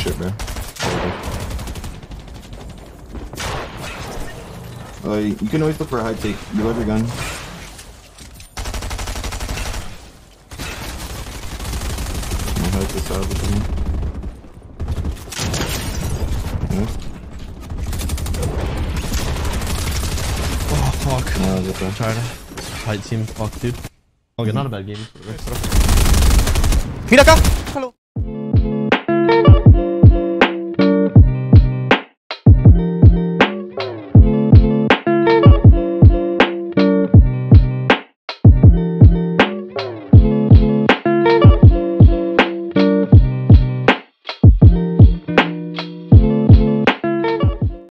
shit, man. Uh, you can always look for a high take. You love your gun. My this out with me. Oh, fuck. No, I'm Trying to fight team. Fuck, dude. Okay, not a bad game. Hiraka! Hello.